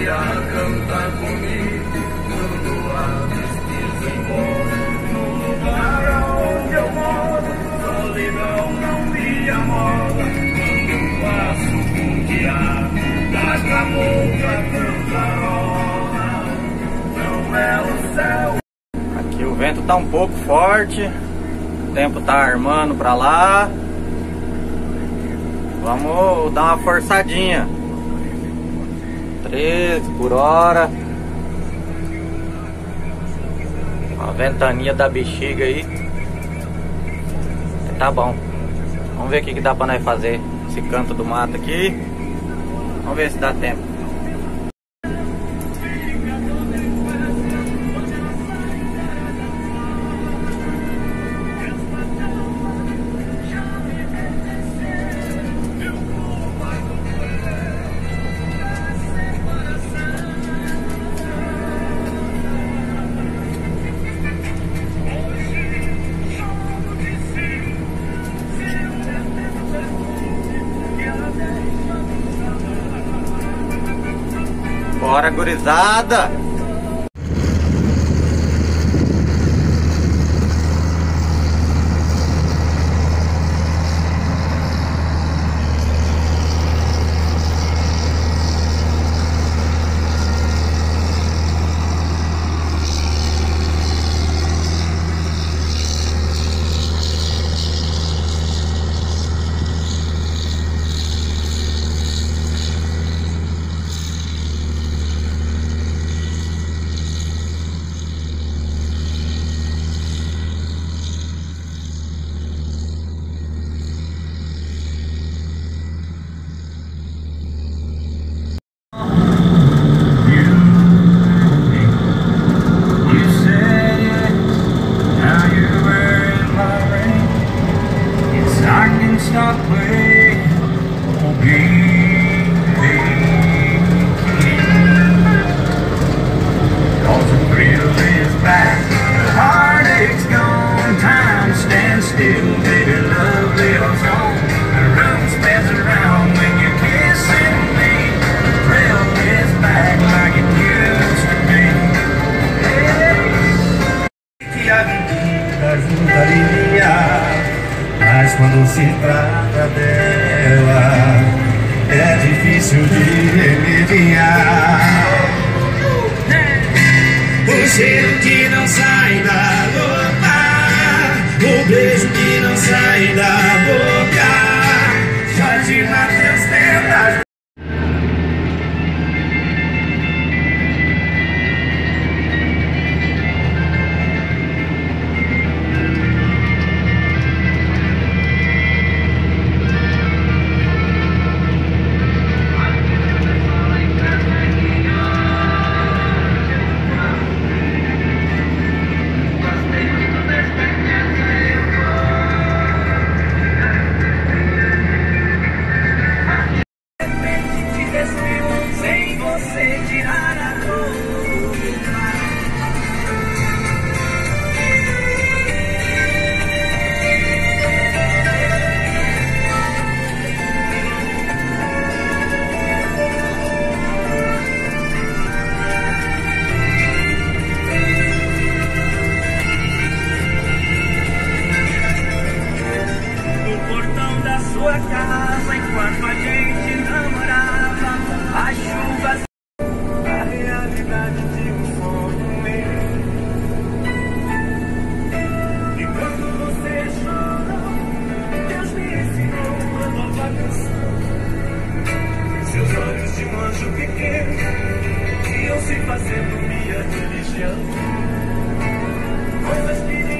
dia cantar comigo quando a tristeza envolve. No lugar onde eu moro, solidão não me amola. Quando eu passo um dia da cabocla cantarola, não é o céu. Aqui o vento tá um pouco forte, o tempo tá armando pra lá. Vamos dar uma forçadinha. 13 por hora. A ventania da bexiga aí. Tá bom. Vamos ver o que, que dá pra nós fazer. Esse canto do mato aqui. Vamos ver se dá tempo. Bora, gurizada! Ajudaria, mas quando se trata dela, é difícil de remediar. O cheiro que não sai da boca, o beijo que não sai da anjo pequeno que eu sei fazer minha religião. Coisas que